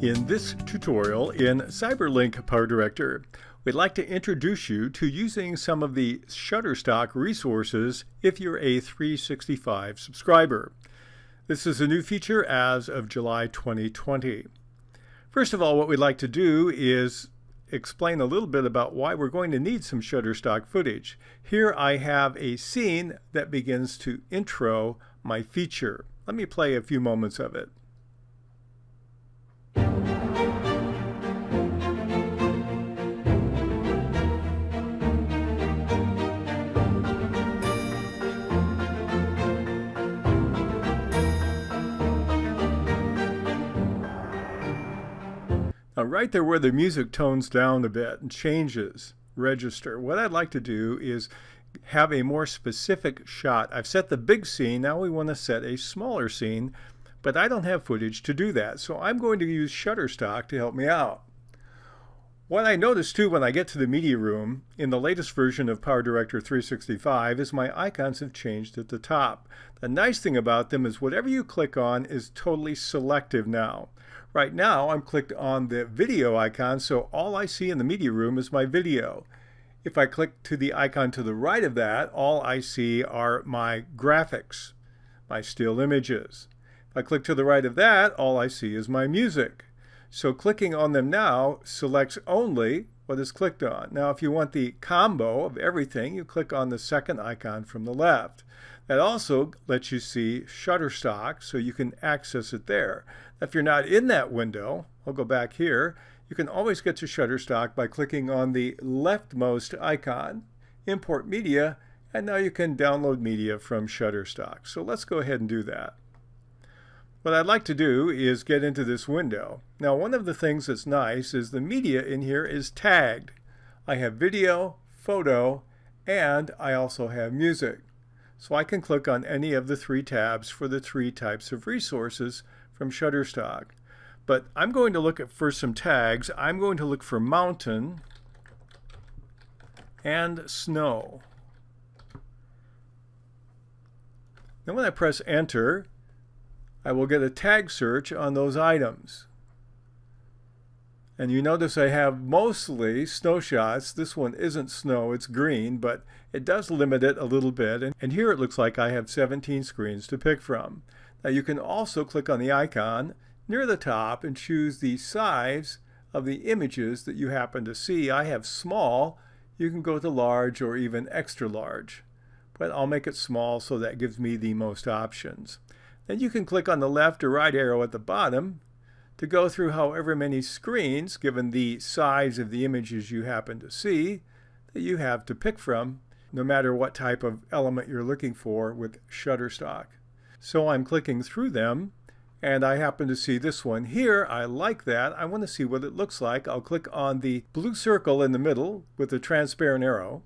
In this tutorial in CyberLink PowerDirector, we'd like to introduce you to using some of the Shutterstock resources if you're a 365 subscriber. This is a new feature as of July 2020. First of all, what we'd like to do is explain a little bit about why we're going to need some Shutterstock footage. Here I have a scene that begins to intro my feature. Let me play a few moments of it. Right there where the music tones down a bit and changes, register, what I'd like to do is have a more specific shot. I've set the big scene, now we want to set a smaller scene, but I don't have footage to do that. So I'm going to use Shutterstock to help me out. What I notice too when I get to the media room in the latest version of PowerDirector 365 is my icons have changed at the top. The nice thing about them is whatever you click on is totally selective now. Right now, I'm clicked on the video icon, so all I see in the media room is my video. If I click to the icon to the right of that, all I see are my graphics, my still images. If I click to the right of that, all I see is my music. So clicking on them now selects only what is clicked on. Now, if you want the combo of everything, you click on the second icon from the left. That also lets you see Shutterstock, so you can access it there. If you're not in that window, I'll go back here, you can always get to Shutterstock by clicking on the leftmost icon, Import Media, and now you can download media from Shutterstock. So let's go ahead and do that. What I'd like to do is get into this window. Now one of the things that's nice is the media in here is tagged. I have video, photo, and I also have music. So I can click on any of the three tabs for the three types of resources from Shutterstock. But I'm going to look at for some tags. I'm going to look for mountain and snow. Then when I press enter, I will get a tag search on those items. And you notice I have mostly snow shots. This one isn't snow, it's green, but it does limit it a little bit. And, here it looks like I have 17 screens to pick from. Now you can also click on the icon near the top and choose the size of the images that you happen to see. I have small. You can go to large or even extra large. But I'll make it small so that gives me the most options. Then you can click on the left or right arrow at the bottom to go through however many screens, given the size of the images you happen to see, that you have to pick from, no matter what type of element you're looking for with Shutterstock. So I'm clicking through them, and I happen to see this one here. I like that. I want to see what it looks like. I'll click on the blue circle in the middle with the transparent arrow.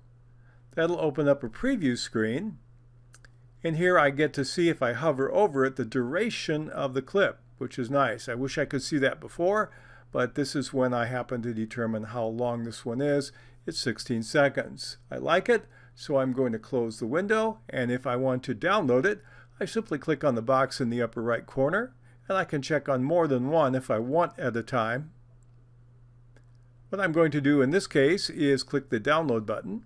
That'll open up a preview screen. And here I get to see if I hover over it the duration of the clip which is nice. I wish I could see that before, but this is when I happen to determine how long this one is. It's 16 seconds. I like it, so I'm going to close the window, and if I want to download it, I simply click on the box in the upper right corner, and I can check on more than one if I want at a time. What I'm going to do in this case is click the download button,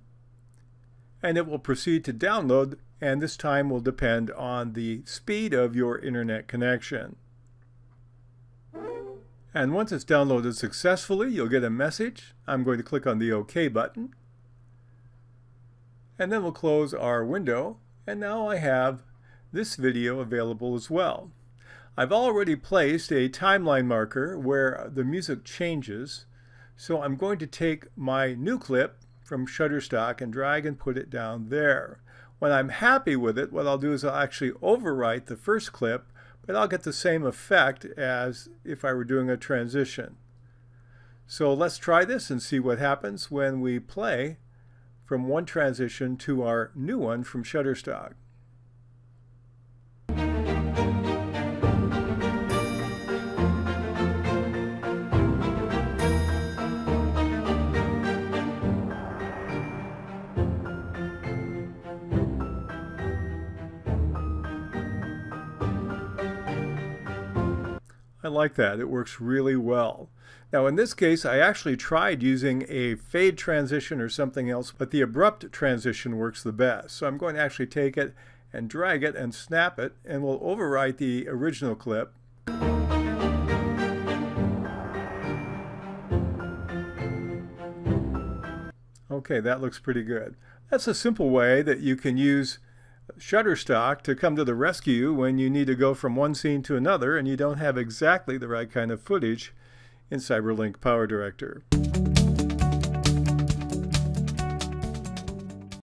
and it will proceed to download, and this time will depend on the speed of your internet connection. And once it's downloaded successfully, you'll get a message. I'm going to click on the OK button. And then we'll close our window. And now I have this video available as well. I've already placed a timeline marker where the music changes. So I'm going to take my new clip from Shutterstock and drag and put it down there. When I'm happy with it, what I'll do is I'll actually overwrite the first clip but I'll get the same effect as if I were doing a transition. So let's try this and see what happens when we play from one transition to our new one from Shutterstock. I like that. It works really well. Now in this case, I actually tried using a fade transition or something else, but the abrupt transition works the best. So I'm going to actually take it and drag it and snap it, and we'll overwrite the original clip. Okay, that looks pretty good. That's a simple way that you can use Shutterstock to come to the rescue when you need to go from one scene to another and you don't have exactly the right kind of footage in CyberLink Power Director.